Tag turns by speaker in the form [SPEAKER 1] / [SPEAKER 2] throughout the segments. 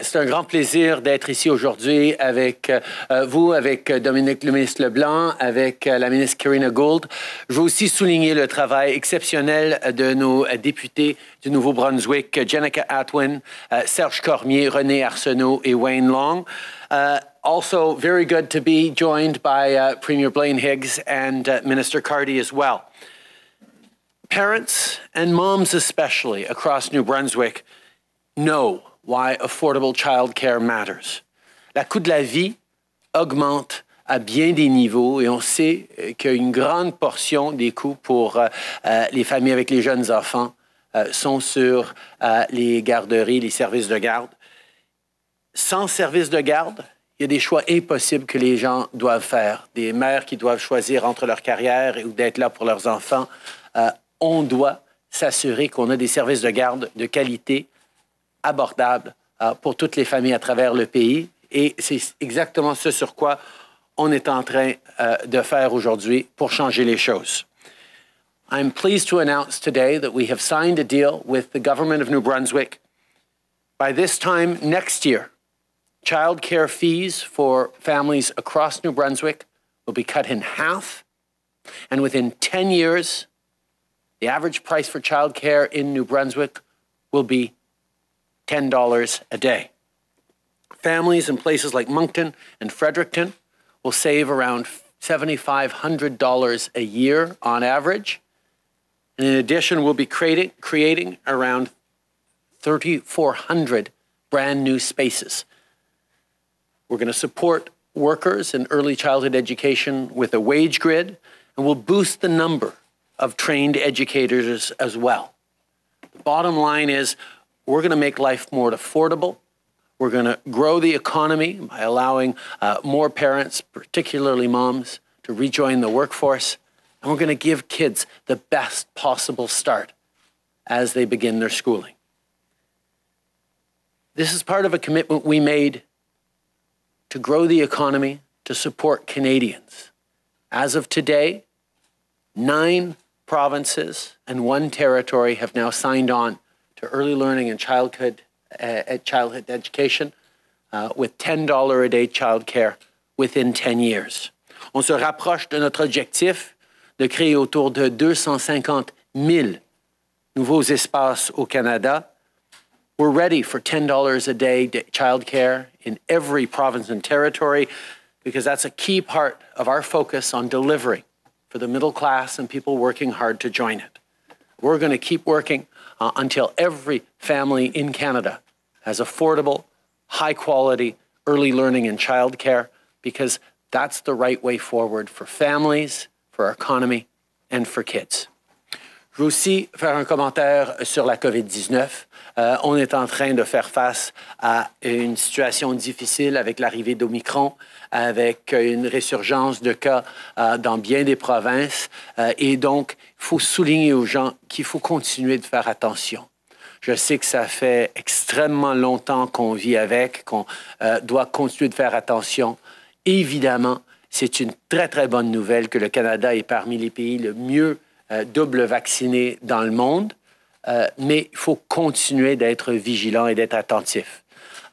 [SPEAKER 1] C'est un grand plaisir d'être ici aujourd'hui avec euh, vous, avec Dominique le ministre Leblanc, avec euh, la ministre Karina Gould. Je veux aussi souligner le travail exceptionnel de nos députés du Nouveau-Brunswick, Jenica Atwin, euh, Serge Cormier, René Arsenault et Wayne Long. Also, very good to be joined by uh, Premier Blaine Higgs and uh, Minister Cardy as well. Parents and moms, especially across New Brunswick, know why affordable childcare matters. La coût de la vie augmente à bien des niveaux et on sait euh, qu'une grande portion des coûts pour euh, euh, les familles avec les jeunes enfants sont sur les garderies, les services de garde. Sans service de garde, il y a des choix impossibles que les gens doivent faire. Des mères qui doivent choisir entre leur carrière ou d'être là pour leurs enfants. on doit s'assurer qu'on a des services de garde de qualité abordable euh, pour toutes les familles à travers le pays. Et c'est exactement ce sur quoi on est en train euh, de faire aujourd'hui pour changer les choses. I'm pleased to announce today that we have signed a deal with the government of New Brunswick. By this time next year, child care fees for families across New Brunswick will be cut in half. And within 10 years, the average price for child care in New Brunswick will be $10 a day. Families in places like Moncton and Fredericton will save around $7,500 a year on average. And in addition, we'll be creating, creating around 3,400 brand new spaces. We're going to support workers in early childhood education with a wage grid, and we'll boost the number of trained educators as well. The bottom line is we're going to make life more affordable. We're going to grow the economy by allowing uh, more parents, particularly moms, to rejoin the workforce. And we're going to give kids the best possible start as they begin their schooling. This is part of a commitment we made to grow the economy, to support Canadians. As of today, nine provinces and one territory have now signed on to early learning and childhood, uh, childhood education uh, with $10 a day childcare within 10 years. On se rapproche de notre objectif de créer autour de 250 000 nouveaux espaces au Canada. We're ready for $10 a day childcare in every province and territory because that's a key part of our focus on delivering for the middle class and people working hard to join it. We're going to keep working uh, until every family in Canada has affordable, high quality early learning and childcare because that's the right way forward for families, for our economy, and for kids. Je veux aussi faire un commentaire sur la COVID-19. Euh, on est en train de faire face à une situation difficile avec l'arrivée d'Omicron, avec une résurgence de cas euh, dans bien des provinces. Euh, et donc, il faut souligner aux gens qu'il faut continuer de faire attention. Je sais que ça fait extrêmement longtemps qu'on vit avec, qu'on doit continuer de faire attention. Évidemment, c'est une très, très bonne nouvelle que le Canada est parmi les pays le mieux euh, double vaccinés dans le monde, euh, mais il faut continuer d'être vigilant et d'être attentif.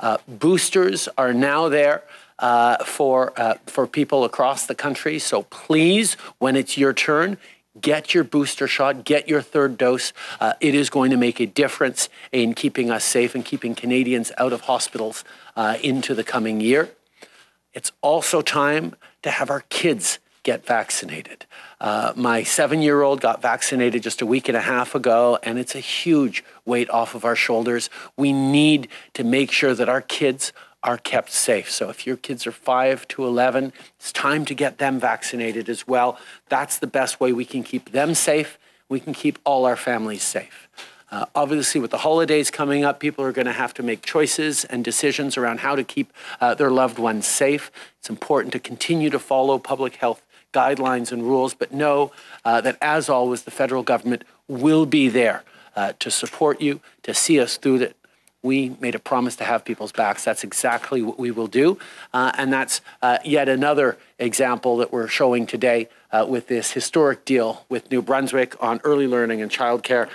[SPEAKER 1] Uh, boosters are now there uh, for, uh, for people across the country, so please, when it's your turn, get your booster shot, get your third dose. Uh, it is going to make a difference in keeping us safe and keeping Canadians out of hospitals uh, into the coming year. It's also time to have our kids get vaccinated. Uh, my seven year old got vaccinated just a week and a half ago, and it's a huge weight off of our shoulders. We need to make sure that our kids are kept safe. So if your kids are 5 to 11, it's time to get them vaccinated as well. That's the best way we can keep them safe. We can keep all our families safe. Uh, obviously, with the holidays coming up, people are going to have to make choices and decisions around how to keep uh, their loved ones safe. It's important to continue to follow public health guidelines and rules, but know uh, that as always, the federal government will be there uh, to support you, to see us through it. We made a promise to have people's backs. That's exactly what we will do. Uh, and that's uh, yet another example that we're showing today uh, with this historic deal with New Brunswick on early learning and childcare.